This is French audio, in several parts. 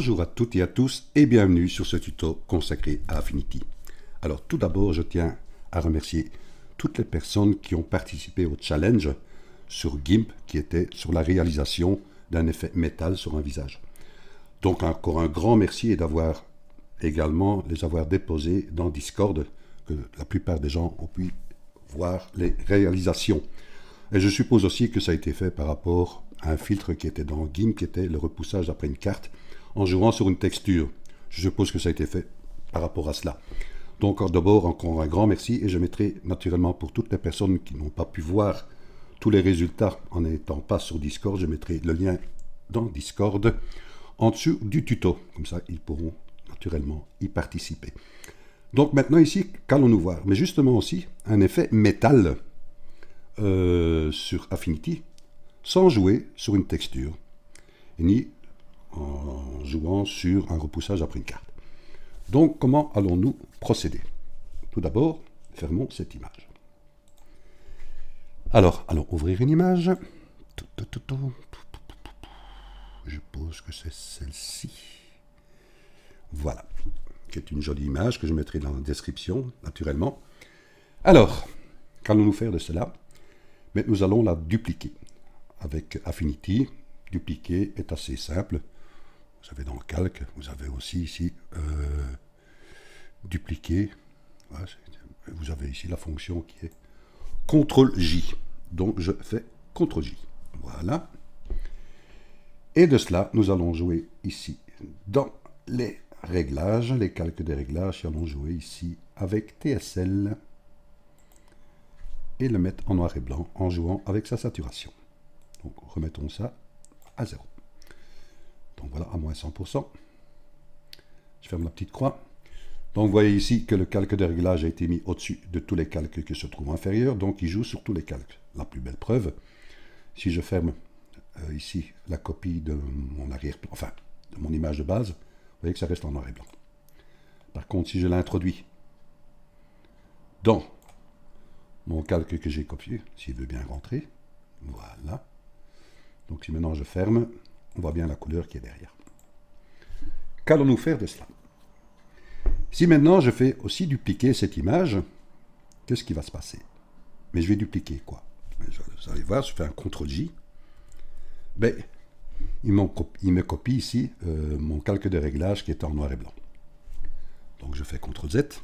Bonjour à toutes et à tous et bienvenue sur ce tuto consacré à Affinity. Alors tout d'abord, je tiens à remercier toutes les personnes qui ont participé au challenge sur GIMP qui était sur la réalisation d'un effet métal sur un visage. Donc encore un grand merci et d'avoir également les avoir déposés dans Discord, que la plupart des gens ont pu voir les réalisations. Et je suppose aussi que ça a été fait par rapport à un filtre qui était dans GIMP, qui était le repoussage après une carte, en jouant sur une texture. Je suppose que ça a été fait par rapport à cela. Donc d'abord, encore un grand merci, et je mettrai naturellement pour toutes les personnes qui n'ont pas pu voir tous les résultats en n'étant pas sur Discord, je mettrai le lien dans Discord en dessous du tuto. Comme ça, ils pourront naturellement y participer. Donc maintenant ici, qu'allons-nous voir? Mais justement aussi, un effet métal euh, sur Affinity, sans jouer sur une texture, ni en jouant sur un repoussage après une carte. Donc comment allons-nous procéder? Tout d'abord, fermons cette image. Alors, allons ouvrir une image. Je suppose que c'est celle-ci. Voilà, qui est une jolie image que je mettrai dans la description, naturellement. Alors, qu'allons-nous faire de cela? Mais nous allons la dupliquer. Avec Affinity, dupliquer est assez simple. Vous avez dans le calque, vous avez aussi ici euh, dupliquer. Vous avez ici la fonction qui est CTRL J. Donc je fais CTRL J. Voilà. Et de cela, nous allons jouer ici dans les réglages, les calques des réglages, nous allons jouer ici avec TSL et le mettre en noir et blanc en jouant avec sa saturation. Donc remettons ça à 0. Donc voilà, à moins 100%. Je ferme la petite croix. Donc vous voyez ici que le calque de réglage a été mis au-dessus de tous les calques qui se trouvent inférieurs, donc il joue sur tous les calques. La plus belle preuve, si je ferme euh, ici la copie de mon arrière-plan, enfin de mon image de base, vous voyez que ça reste en noir et blanc. Par contre, si je l'introduis dans mon calque que j'ai copié, s'il veut bien rentrer, voilà. Donc si maintenant je ferme, on voit bien la couleur qui est derrière. Qu'allons-nous faire de cela? Si maintenant je fais aussi dupliquer cette image, qu'est-ce qui va se passer? Mais je vais dupliquer quoi? Vous allez voir, je fais un CTRL-J. Ben, il, il, me copie ici euh, mon calque de réglage qui est en noir et blanc. Donc je fais CTRL-Z.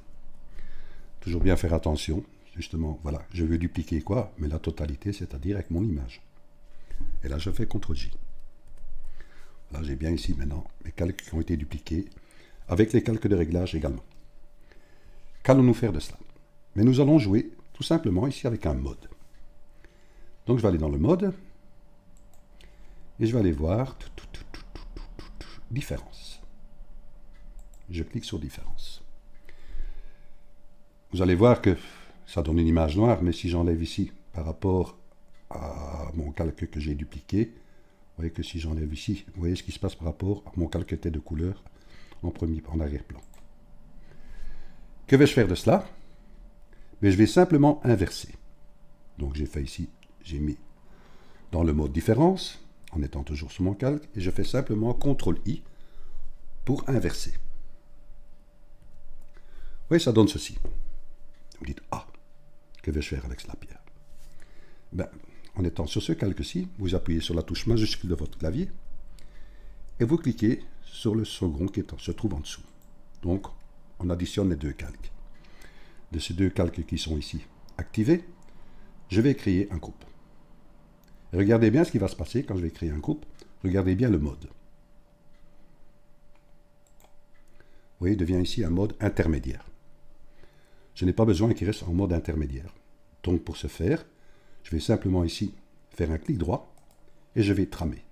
Toujours bien faire attention. Justement, voilà, je veux dupliquer quoi? Mais la totalité, c'est-à-dire avec mon image. Et là, je fais CTRL-J. Là, j'ai bien ici maintenant mes calques qui ont été dupliqués, avec les calques de réglage également. Qu'allons-nous faire de cela? Mais nous allons jouer tout simplement ici avec un mode. Donc je vais aller dans le mode, et je vais aller voir différence. Je clique sur différence. Vous allez voir que ça donne une image noire, mais si j'enlève ici par rapport à mon calque que j'ai dupliqué, vous voyez que si j'enlève ici, vous voyez ce qui se passe par rapport à mon calque de couleur en premier, en arrière-plan. Que vais-je faire de cela? Mais Je vais simplement inverser. Donc j'ai fait ici, j'ai mis dans le mode différence, en étant toujours sur mon calque, et je fais simplement CTRL-I pour inverser. Vous voyez, ça donne ceci. Vous dites, ah, que vais-je faire avec cela, Pierre? Ben, en étant sur ce calque-ci, vous appuyez sur la touche majuscule de votre clavier et vous cliquez sur le second qui se trouve en dessous. Donc, on additionne les deux calques. De ces deux calques qui sont ici activés, je vais créer un groupe. regardez bien ce qui va se passer quand je vais créer un groupe. Regardez bien le mode. Vous voyez, il devient ici un mode intermédiaire. Je n'ai pas besoin qu'il reste en mode intermédiaire. Donc, pour ce faire, je vais simplement ici faire un clic droit et je vais tramer.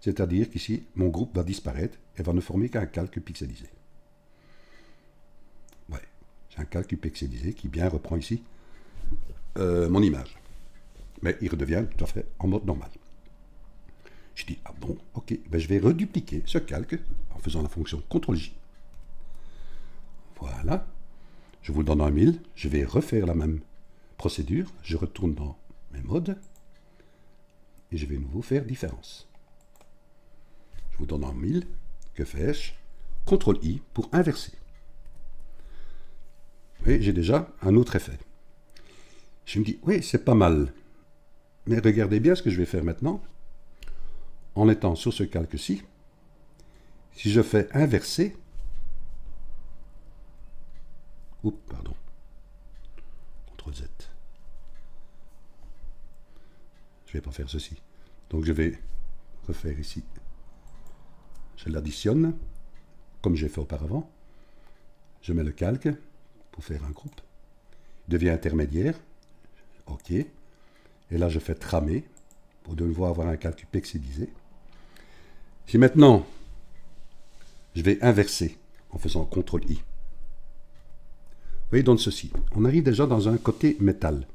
C'est-à-dire qu'ici, mon groupe va disparaître et va ne former qu'un calque pixelisé. Ouais, j'ai un calque pixelisé qui bien reprend ici euh, mon image. Mais il redevient tout à fait en mode normal. Je dis, ah bon, ok, ben je vais redupliquer ce calque en faisant la fonction CTRL-J. Voilà. Je vous le donne en 1000. Je vais refaire la même procédure. Je retourne dans mode et je vais nouveau faire différence. Je vous donne en 1000, Que fais-je? CTRL I pour inverser. Et j'ai déjà un autre effet. Je me dis, oui, c'est pas mal. Mais regardez bien ce que je vais faire maintenant. En étant sur ce calque-ci, si je fais inverser, oups, pardon, CTRL Z. Je vais pas faire ceci. Donc je vais refaire ici. Je l'additionne, comme j'ai fait auparavant. Je mets le calque pour faire un groupe. Il devient intermédiaire. OK. Et là, je fais tramer pour de nouveau avoir un calque pixelisé. Si maintenant, je vais inverser en faisant CTRL I. Vous voyez, donne ceci. On arrive déjà dans un côté métal.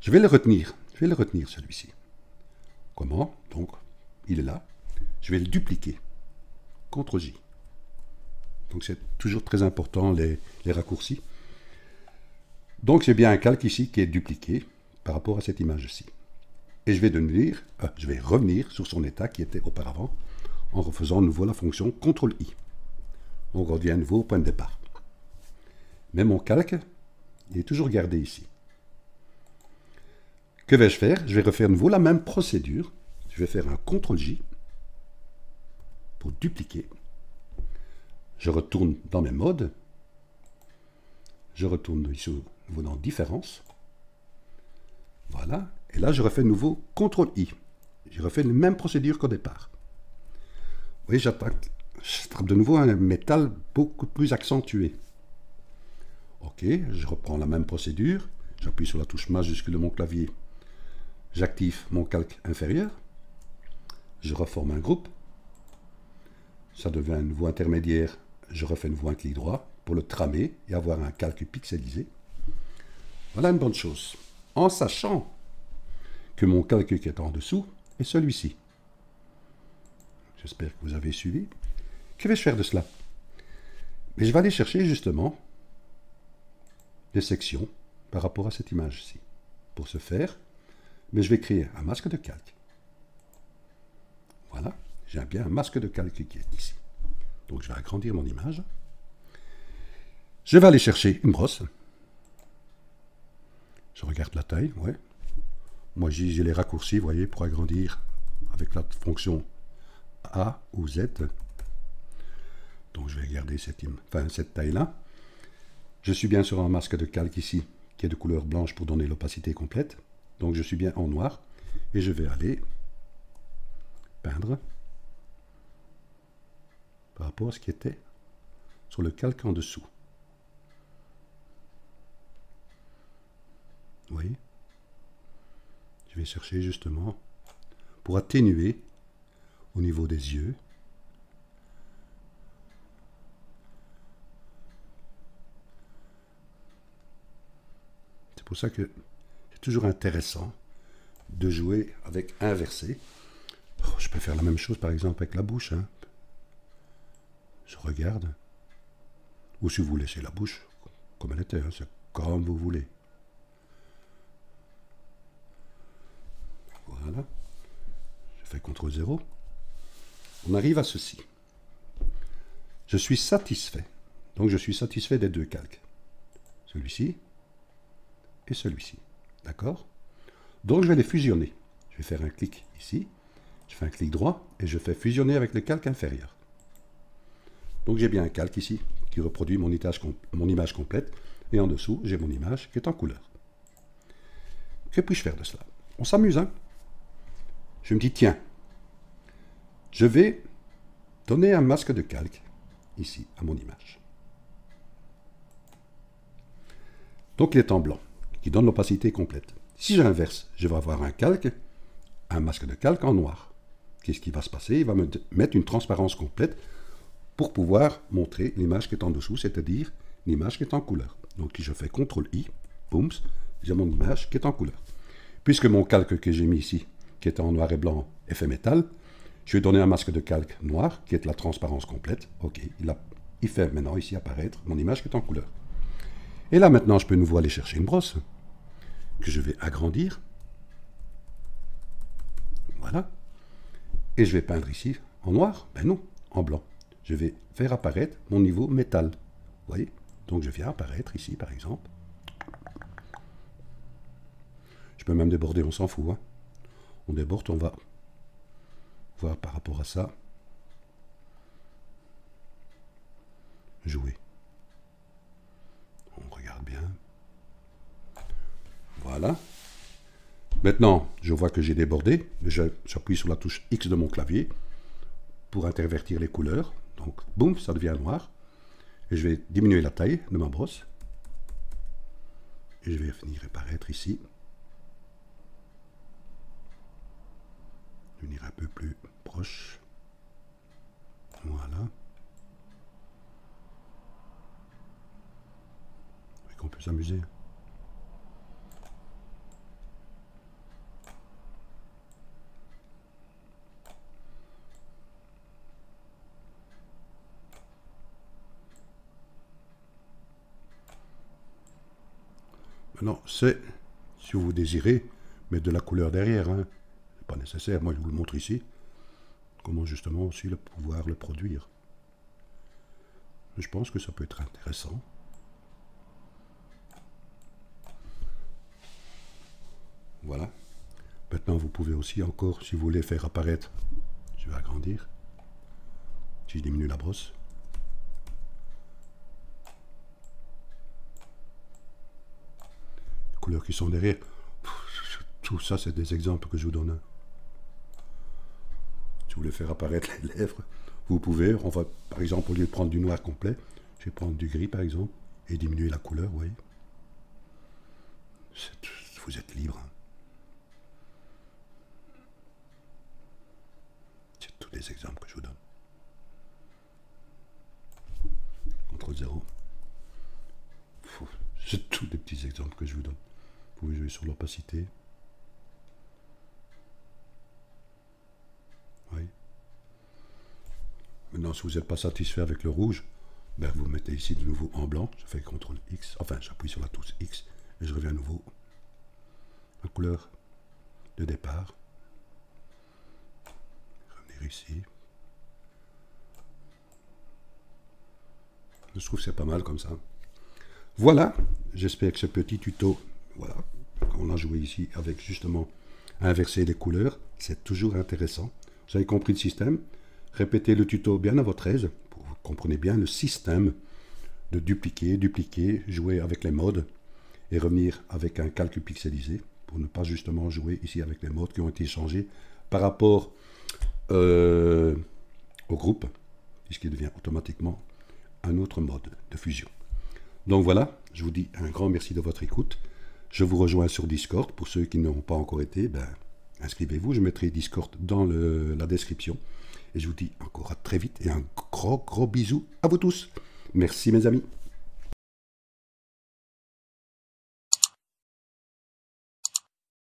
Je vais le retenir. Je vais le retenir, celui-ci. Comment Donc, il est là. Je vais le dupliquer. CTRL J. Donc, c'est toujours très important, les, raccourcis. Donc, j'ai bien un calque ici qui est dupliqué par rapport à cette image-ci. Et je vais, devenir, euh, je vais revenir sur son état qui était auparavant en refaisant de nouveau la fonction CTRL-I. On revient à nouveau au point de départ. Mais mon calque est toujours gardé ici. Que vais-je faire? Je vais refaire de nouveau la même procédure. Je vais faire un CTRL-J pour dupliquer. Je retourne dans mes modes. Je retourne ici nouveau dans Différence. Voilà. Et là, je refais nouveau CTRL-I. Je refais la même procédure qu'au départ. Vous voyez, j'attrape de nouveau un métal beaucoup plus accentué. OK, je reprends la même procédure. J'appuie sur la touche majuscule de mon clavier J'active mon calque inférieur. Je reforme un groupe. Ça devient un nouveau intermédiaire. Je refais une un clic droit pour le tramer et avoir un calque pixelisé. Voilà une bonne chose. En sachant que mon calque qui est en dessous est celui-ci. J'espère que vous avez suivi. Que vais-je faire de cela? Mais je vais aller chercher justement des sections par rapport à cette image-ci. Pour ce faire, mais je vais créer un masque de calque. Voilà, j'ai bien un masque de calque qui est ici. Donc je vais agrandir mon image. Je vais aller chercher une brosse. Je regarde la taille. Moi j'ai les raccourcis, voyez, pour agrandir avec la fonction A ou Z. Donc je vais garder cette taille-là. Je suis bien sur un masque de calque ici, qui est de couleur blanche pour donner l'opacité complète. Donc je suis bien en noir et je vais aller peindre par rapport à ce qui était sur le calque en dessous. Vous voyez? Je vais chercher justement pour atténuer au niveau des yeux. C'est pour ça que toujours intéressant de jouer avec inversé. Oh, je peux faire la même chose par exemple avec la bouche. Hein. Je regarde. Ou si vous laissez la bouche comme elle était, hein, c'est comme vous voulez. Voilà. Je fais CTRL 0. On arrive à ceci. Je suis satisfait. Donc je suis satisfait des deux calques. Celui-ci et celui-ci. D'accord? Donc je vais les fusionner. Je vais faire un clic ici, je fais un clic droit et je fais fusionner avec le calque inférieur. Donc j'ai bien un calque ici qui reproduit mon, image complète et en dessous j'ai mon image qui est en couleur. Que puis-je faire de cela? On s'amuse, hein? Je me dis, tiens, je vais donner un masque de calque ici à mon image. Donc il est en blanc qui donne l'opacité complète. Si j'inverse, je vais avoir un calque, un masque de calque en noir. Qu'est-ce qui va se passer? Il va me mettre une transparence complète pour pouvoir montrer l'image qui est en dessous, c'est-à-dire l'image qui est en couleur. Donc si je fais CTRL-I, boum, j'ai mon image qui est en couleur. Puisque mon calque que j'ai mis ici, qui est en noir et blanc, est fait métal, je vais donner un masque de calque noir, qui est la transparence complète. Ok, il, il fait maintenant ici apparaître mon image qui est en couleur. Et là, maintenant, je peux nouveau aller chercher une brosse que je vais agrandir. Voilà. Et je vais peindre ici En noir Ben non, en blanc. Je vais faire apparaître mon niveau métal. Vous voyez? Donc je viens apparaître ici, par exemple. Je peux même déborder, on s'en fout. Hein. On déborde, on va voir par rapport à ça. Jouer. On regarde bien. Voilà. Maintenant, je vois que j'ai débordé. J'appuie sur la touche X de mon clavier pour intervertir les couleurs. Donc, boum, ça devient noir. Et je vais diminuer la taille de ma brosse. Et je vais venir apparaître ici. Venir un peu plus proche. Voilà. Et qu'on peut s'amuser. Non, si vous désirez, mettre de la couleur derrière. Hein. pas nécessaire. Moi, je vous le montre ici. Comment justement aussi le pouvoir le produire. Je pense que ça peut être intéressant. Voilà. Maintenant, vous pouvez aussi encore, si vous voulez faire apparaître, je vais agrandir. Si je diminue la brosse, qui sont derrière. Tout ça, c'est des exemples que je vous donne. Si vous voulez faire apparaître les lèvres, vous pouvez. On va, par exemple, au lieu de prendre du noir complet, je vais prendre du gris, par exemple, et diminuer la couleur, vous voyez. Vous êtes libre. C'est tous les exemples que je vous donne. CTRL 0. C'est tous des petits exemples que je vous donne. Vous pouvez jouer sur l'opacité. Oui. Maintenant, si vous n'êtes pas satisfait avec le rouge, ben vous mettez ici de nouveau en blanc. Je fais CTRL X. Enfin, j'appuie sur la touche X et je reviens à nouveau la couleur de départ. Revenir ici. Je trouve que c'est pas mal comme ça. Voilà, j'espère que ce petit tuto voilà. On a joué ici avec justement inverser les couleurs. C'est toujours intéressant. Vous avez compris le système? Répétez le tuto bien à votre aise. Vous comprenez bien le système de dupliquer, dupliquer, jouer avec les modes et revenir avec un calcul pixelisé pour ne pas justement jouer ici avec les modes qui ont été changés par rapport euh, au groupe, puisqu'il devient automatiquement un autre mode de fusion. Donc voilà, je vous dis un grand merci de votre écoute. Je vous rejoins sur Discord. Pour ceux qui n'ont pas encore été, ben, inscrivez-vous. Je mettrai Discord dans la description. Et je vous dis encore à très vite et un gros, gros bisou à vous tous. Merci mes amis.